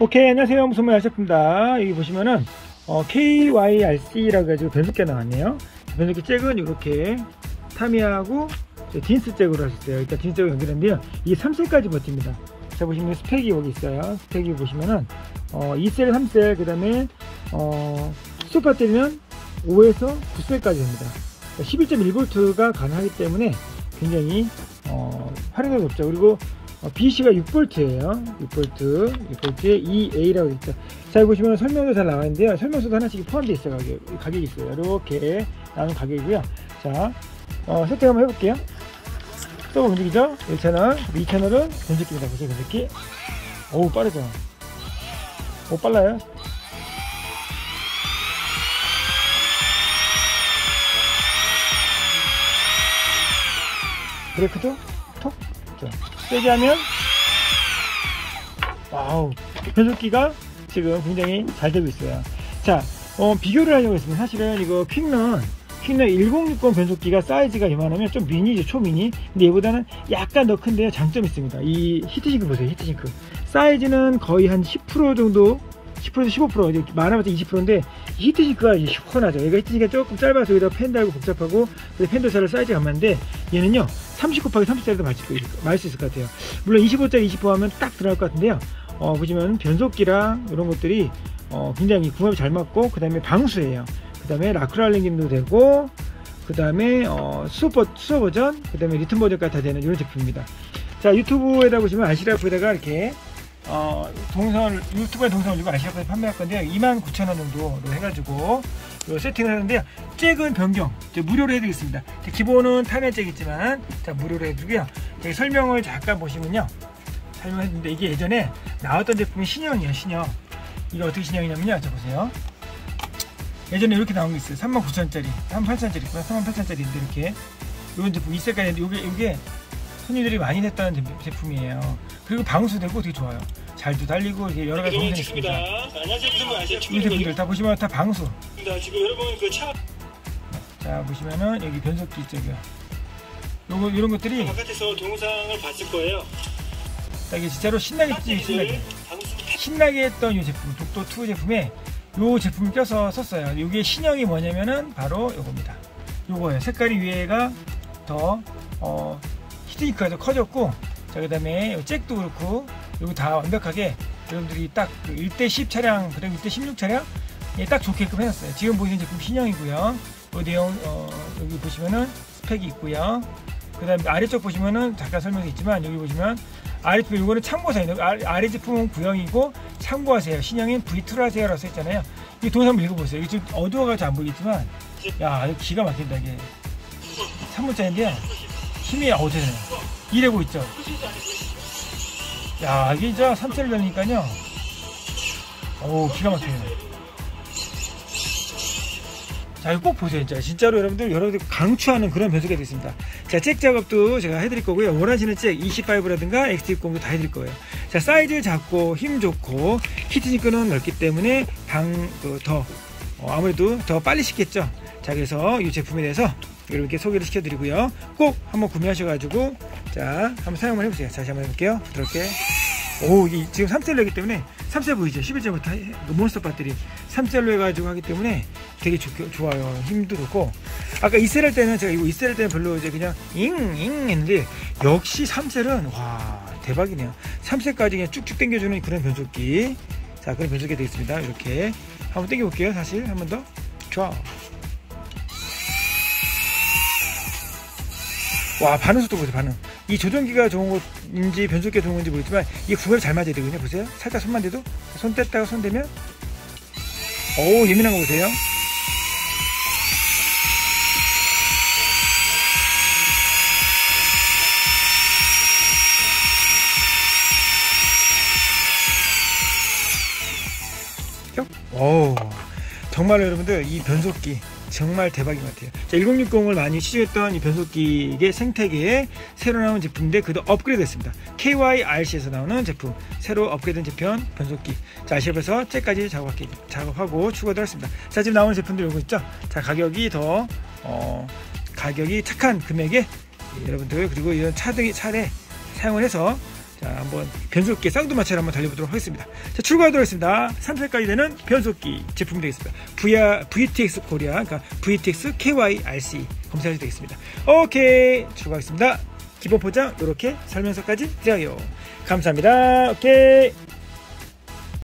오케이 안녕하세요. 무슨말 아셨습니다. 여기 보시면은 어, KYRC라고 해가지고 변속기 나왔네요. 변속기 잭은 이렇게 타미하고 딘스 잭으로 하셨어요. 일단 딘스 잭으로 연결했는데요. 이게 3셀까지 버팁니다. 자 보시면 스펙이 여기 있어요. 스펙이 보시면은 어, 2셀 3셀 그 다음에 어, 수소 배터리는 5에서 9셀까지 됩니다. 11.1V가 가능하기 때문에 굉장히 어, 활용도가 높죠. 그리고 어, BC가 6V예요. 6V 6V에 EA라고 있죠 자 보시면 설명도 잘 나와 있는데요. 설명서도 하나씩 포함되어 있어요. 가격, 가격이 있어요. 이렇게 나오는 가격이고요. 자 어, 세팅 한번 해볼게요. 또 움직이죠? 1채널 2채널은 변속기입니다. 보세요 변속기. 어우 빠르죠? 오 빨라요? 브레이크도 톡 자, 세게 하면 와우 변속기가 지금 굉장히 잘 되고 있어요. 자 어, 비교를 하려고 했습니다. 사실은 이거 퀵런 퀵런 1060 변속기가 사이즈가 이만하면 좀 미니죠 초미니? 근데 얘보다는 약간 더 큰데요. 장점이 있습니다. 이 heat sink 보세요 heat sink. 사이즈는 거의 한 10% 정도 10%에서 15% 이제 많아봤자 20%인데 heat sink가 이제 시원하죠. 얘가 heat sink가 조금 짧아서 여기다 팬 달고 복잡하고 펜도 잘 사이즈가 안 맞는데 얘는요 30 곱하기 30짜리도 맞을 수 있을 것 같아요. 물론 25짜리 20 하면 딱 들어갈 것 같은데요. 어, 보시면 변속기랑 이런 것들이 어, 굉장히 궁합이 잘 맞고 그 다음에 방수예요. 그 다음에 라크랄링김도 되고 그 다음에 어, 수어, 수어 버전 그 다음에 리턴 버전까지 다 되는 이런 제품입니다. 자 유튜브에다 보시면 아시라프에다가 이렇게 어, 동선 유튜브에 동선 올리고 아시아까지 판매할 건데요 29,000원 정도로 해가지고 세팅을 하는데요 잭은 변경 무료로 해드리겠습니다. 기본은 타면 잭이지만 자 무료로 해드리고요. 설명을 잠깐 보시면요. 설명했는데 이게 예전에 나왔던 제품이 신형이에요 신형. 이게 어떻게 신형이냐면요. 자 보세요. 예전에 이렇게 나온 게 있어요. 39,000원짜리 38,000원짜리 있고요. 38,000원짜리인데 이렇게. 이런 제품 이 색깔인데 이게 이게 손님들이 많이 냈다는 제품이에요. 그리고 방수되고 되게 좋아요 잘도 달리고 이게 여러 가지 동생이 있습니다. 안녕하세요 무슨 아세요? 이 제품들 다 보시면 다 방수. 지금 여러분 그 차. 자 보시면은 여기 변속기 있죠 요거 이런 것들이 바깥에서 동영상을 봤을 거예요. 자, 이게 진짜로 신나게 뛰 신나게. 신나게 했던 이 제품 독도 2 제품에 요 제품을 껴서 썼어요. 이게 신형이 뭐냐면은 바로 요겁니다. 요거예요. 색깔이 위에가 더 어, 히트니크가 더 커졌고 자 그 다음에 잭도 그렇고 여기 다 완벽하게 여러분들이 딱그 1대10 차량 그리고 1대16 차량 딱 좋게끔 해놨어요. 지금 보이는 제품 신형이고요. 그 내용 어, 여기 보시면은 스펙이 있고요. 그 다음에 아래쪽 보시면은 잠깐 설명이 있지만 여기 보시면 아래 제품 이거는 참고사예요. 아래 제품은 구형이고 참고하세요. 신형인 V2로 하세요 라고 써있잖아요. 이 동영상 한번 읽어보세요. 이게 좀 어두워가지고 안 보이겠지만 야 기가 막힌다 이게. 3분짜리인데요 힘이 어떻게 되나요 이래고 있죠. 야 이게 진짜 3세를 달리니까요. 오 기가 막혀요. 자 이거 꼭 보세요 진짜. 진짜로 여러분들 여러분들 강추하는 그런 변속기가 되겠습니다. 자 잭 작업도 제가 해드릴 거고요. 원하시는 잭 25라든가 XT60도 다 해드릴 거예요. 자 사이즈 작고 힘 좋고 히트 싱크는 넓기 때문에 방더 어, 아무래도 더 빨리 식겠죠. 자 그래서 이 제품에 대해서 여러분께 소개를 시켜드리고요. 꼭 한번 구매하셔가지고 자 한번 사용을 해보세요. 다시 한번 해볼게요. 부드럽게. 오 이, 지금 3셀러이기 때문에 3셀 보이죠? 11절부터 몬스터 배터리. 3셀로 해가지고 하기 때문에 되게 좋, 좋아요. 힘도 좋고. 아까 2셀 할 때는 제가 이거 2셀 할 때는 별로 이제 그냥 잉잉 했는데 역시 3셀은 와 대박이네요. 3셀까지 그냥 쭉쭉 당겨주는 그런 변속기. 자 그런 변속기가 되겠습니다. 이렇게. 한번 당겨 볼게요 사실. 한 번 더. 좋아. 와 반응 속도 보세요 반응 이 조정기가 좋은 건지 변속기가 좋은 건지 모르겠지만 이게 구별이 잘 맞아야 되거든요. 보세요. 살짝 손만 대도 손 뗐다가 손 대면 오 예민한 거 보세요. 오 정말 여러분들 이 변속기 정말 대박인 것 같아요. 자, 1060을 많이 시도했던 이 변속기의 생태계에 새로 나온 제품인데 그도 업그레이드 했습니다. KYRC에서 나오는 제품, 새로 업그레이드 제품 변속기. 자, 아시아에서 째까지 작업하기, 작업하고 추가도 했습니다. 자, 지금 나오는 제품들 요거 있죠? 자, 가격이 더, 어, 가격이 착한 금액에 여러분들 그리고 이런 차등이 차례 사용을 해서 자, 한번 변속기 쌍두마차를 한번 달려보도록 하겠습니다. 자, 출고하도록 하겠습니다. 3세까지 되는 변속기 제품이 되겠습니다. VR, VTX 코리아, 그러니까 VTX KYRC 검사해도 되겠습니다. 오케이, 출고하겠습니다. 기본 포장 이렇게 설명서까지 드려요. 감사합니다. 오케이.